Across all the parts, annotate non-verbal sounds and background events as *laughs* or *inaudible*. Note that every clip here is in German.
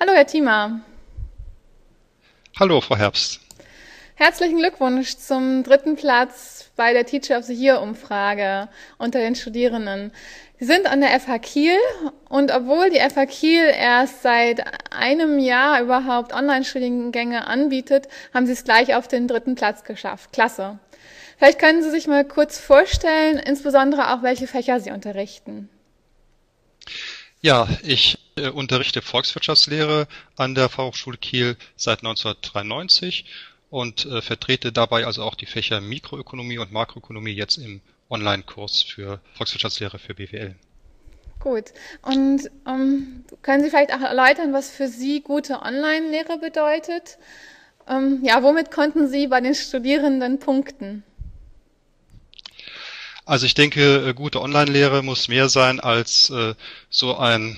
Hallo, Herr Thiemer. Hallo, Frau Herbst. Herzlichen Glückwunsch zum dritten Platz bei der Teacher of the Year Umfrage unter den Studierenden. Sie sind an der FH Kiel und obwohl die FH Kiel erst seit einem Jahr überhaupt Online-Studiengänge anbietet, haben Sie es gleich auf den dritten Platz geschafft. Klasse. Vielleicht können Sie sich mal kurz vorstellen, insbesondere auch welche Fächer Sie unterrichten. Ja, ich äh, unterrichte Volkswirtschaftslehre an der Fachhochschule Kiel seit 1993 und äh, vertrete dabei also auch die Fächer Mikroökonomie und Makroökonomie jetzt im Online-Kurs für Volkswirtschaftslehre für BWL. Gut. Und ähm, können Sie vielleicht auch erläutern, was für Sie gute Online-Lehre bedeutet? Ähm, ja, womit konnten Sie bei den Studierenden punkten? Also ich denke, äh, gute Online-Lehre muss mehr sein als äh, so ein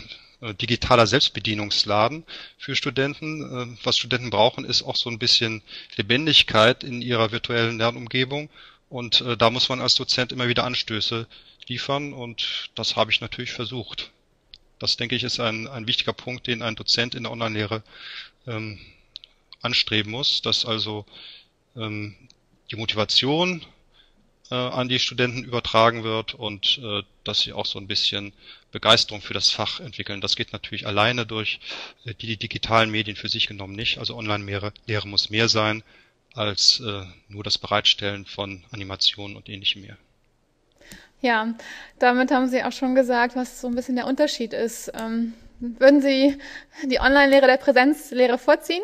digitaler Selbstbedienungsladen für Studenten. Äh, was Studenten brauchen, ist auch so ein bisschen Lebendigkeit in ihrer virtuellen Lernumgebung. Und äh, da muss man als Dozent immer wieder Anstöße liefern und das habe ich natürlich versucht. Das, denke ich, ist ein, ein wichtiger Punkt, den ein Dozent in der Online-Lehre ähm, anstreben muss, dass also ähm, die Motivation äh, an die Studenten übertragen wird und äh, dass sie auch so ein bisschen Begeisterung für das Fach entwickeln. Das geht natürlich alleine durch äh, die, digitalen Medien für sich genommen nicht. Also Online-Lehre muss mehr sein als äh, nur das Bereitstellen von Animationen und ähnlichem mehr. Ja, damit haben Sie auch schon gesagt, was so ein bisschen der Unterschied ist. Ähm, würden Sie die Online-Lehre der Präsenzlehre vorziehen?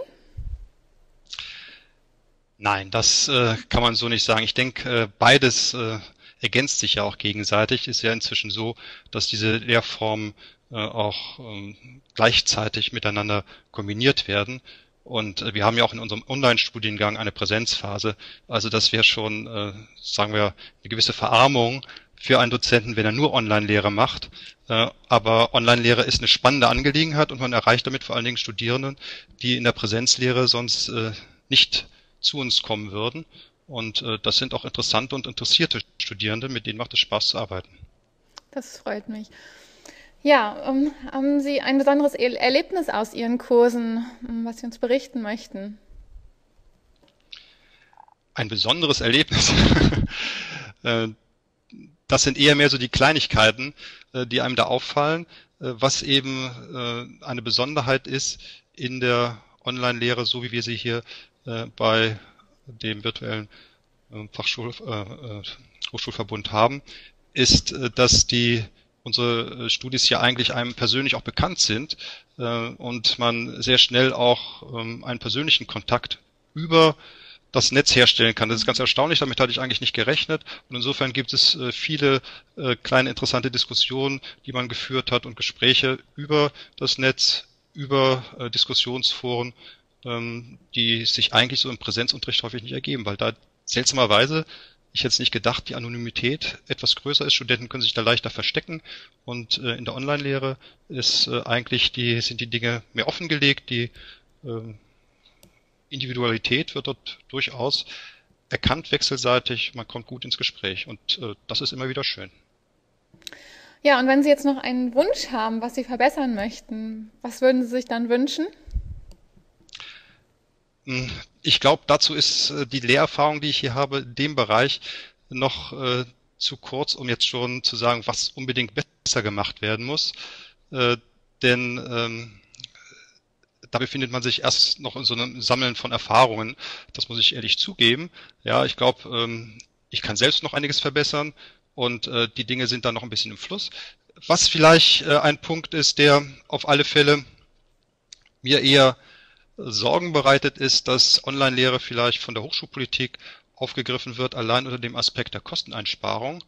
Nein, das äh, kann man so nicht sagen. Ich denke, äh, beides äh, ergänzt sich ja auch gegenseitig. Ist ja inzwischen so, dass diese Lehrformen äh, auch ähm, gleichzeitig miteinander kombiniert werden. Und äh, wir haben ja auch in unserem Online-Studiengang eine Präsenzphase. Also das wäre schon, äh, sagen wir, eine gewisse Verarmung für einen Dozenten, wenn er nur Online-Lehre macht. Äh, aber Online-Lehre ist eine spannende Angelegenheit und man erreicht damit vor allen Dingen Studierenden, die in der Präsenzlehre sonst äh, nicht zu uns kommen würden. Und äh, das sind auch interessante und interessierte Studierende, mit denen macht es Spaß zu arbeiten. Das freut mich. Ja, ähm, haben Sie ein besonderes Erlebnis aus Ihren Kursen, was Sie uns berichten möchten? Ein besonderes Erlebnis. *laughs* Äh, das sind eher mehr so die Kleinigkeiten, äh, die einem da auffallen, äh, was eben eine Besonderheit ist in der Online-Lehre, so wie wir sie hier äh, bei dem virtuellen äh, Fachschul, äh, Hochschulverbund haben, ist, dass die unsere Studis ja eigentlich einem persönlich auch bekannt sind und man sehr schnell auch ähm, einen persönlichen Kontakt über das Netz herstellen kann. Das ist ganz erstaunlich, damit hatte ich eigentlich nicht gerechnet. Und insofern gibt es äh, viele äh, kleine interessante Diskussionen, die man geführt hat und Gespräche über das Netz, über äh, Diskussionsforen, ähm, die sich eigentlich so im Präsenzunterricht häufig nicht ergeben, weil da seltsamerweise ich hätte nicht gedacht, die Anonymität etwas größer ist. Studenten können sich da leichter verstecken und äh, in der Online-Lehre ist äh, eigentlich die sind die Dinge mehr offengelegt. Die äh, Individualität wird dort durchaus erkannt wechselseitig. Man kommt gut ins Gespräch und äh, das ist immer wieder schön. Ja, und wenn Sie jetzt noch einen Wunsch haben, was Sie verbessern möchten, was würden Sie sich dann wünschen? Hm, ich glaube, dazu ist äh, die Lehrerfahrung, die ich hier habe, in dem Bereich noch äh, zu kurz, um jetzt schon zu sagen, was unbedingt besser gemacht werden muss. Äh, denn ähm, da befindet man sich erst noch in so einem Sammeln von Erfahrungen. Das muss ich ehrlich zugeben. Ja, ich glaube, ähm, ich kann selbst noch einiges verbessern und äh, die Dinge sind dann noch ein bisschen im Fluss. Was vielleicht äh, ein Punkt ist, der auf alle Fälle mir eher Sorgen bereitet ist, dass Online-Lehre vielleicht von der Hochschulpolitik aufgegriffen wird, allein unter dem Aspekt der Kosteneinsparung.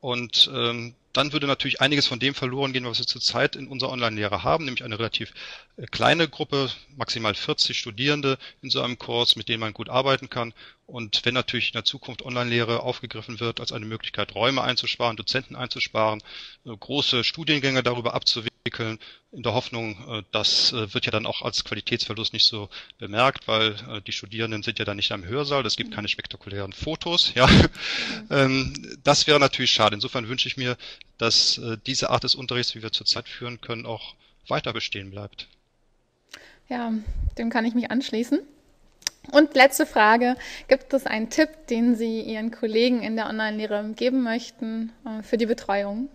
Und ähm, dann würde natürlich einiges von dem verloren gehen, was wir zurzeit in unserer Online-Lehre haben, nämlich eine relativ äh, kleine Gruppe, maximal 40 Studierende in so einem Kurs, mit denen man gut arbeiten kann. Und wenn natürlich in der Zukunft Online-Lehre aufgegriffen wird als eine Möglichkeit, Räume einzusparen, Dozenten einzusparen, äh, große Studiengänge darüber abzuwickeln, in der Hoffnung, äh, das wird ja dann auch als Qualitätsverlust nicht so bemerkt, weil die Studierenden sind ja dann nicht am Hörsaal, es gibt keine spektakulären Fotos. Ja, *laughs* ähm, das wäre natürlich schade. Insofern wünsche ich mir, dass diese Art des Unterrichts, wie wir zurzeit führen können, auch weiter bestehen bleibt. Ja, dem kann ich mich anschließen. Und letzte Frage, gibt es einen Tipp, den Sie Ihren Kollegen in der Online-Lehre geben möchten äh, für die Betreuung?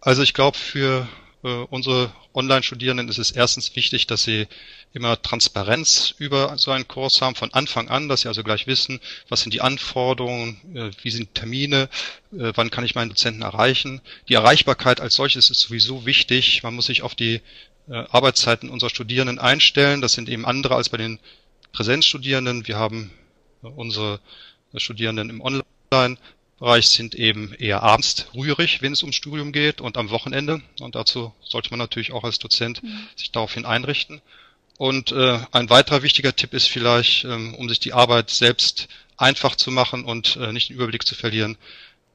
Also ich glaube, für äh, unsere Online-Studierenden ist es erstens wichtig, dass sie immer Transparenz über so einen Kurs haben von Anfang an, dass sie also gleich wissen, was sind die Anforderungen, äh, wie sind Termine, äh, wann kann ich meinen Dozenten erreichen. Die Erreichbarkeit als solches ist sowieso wichtig. Man muss sich auf die Arbeitszeiten unserer Studierenden einstellen. Das sind eben andere als bei den Präsenzstudierenden. Wir haben unsere Studierenden im Online Bereich sind eben eher abends rührig, wenn es ums Studium geht und am Wochenende. Und dazu sollte man natürlich auch als Dozent mhm. sich daraufhin einrichten. Und äh, ein weiterer wichtiger Tipp ist vielleicht, ähm, um sich die Arbeit selbst einfach zu machen und äh, nicht den Überblick zu verlieren,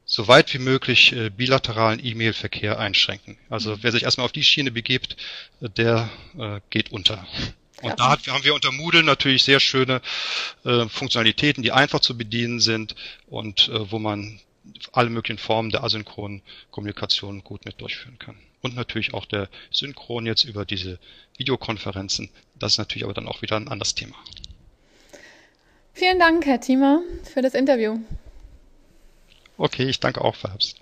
so weit wie möglich äh, bilateralen E-Mail-Verkehr einschränken. Also mhm. wer sich erstmal auf die Schiene begibt, äh, der äh, geht unter. Und da haben wir unter Moodle natürlich sehr schöne äh, Funktionalitäten, die einfach zu bedienen sind und äh, wo man alle möglichen Formen der asynchronen Kommunikation gut mit durchführen kann. Und natürlich auch der Synchron jetzt über diese Videokonferenzen. Das ist natürlich aber dann auch wieder ein anderes Thema. Vielen Dank, Herr Thiemer, für das Interview. Okay, ich danke auch, Fabs.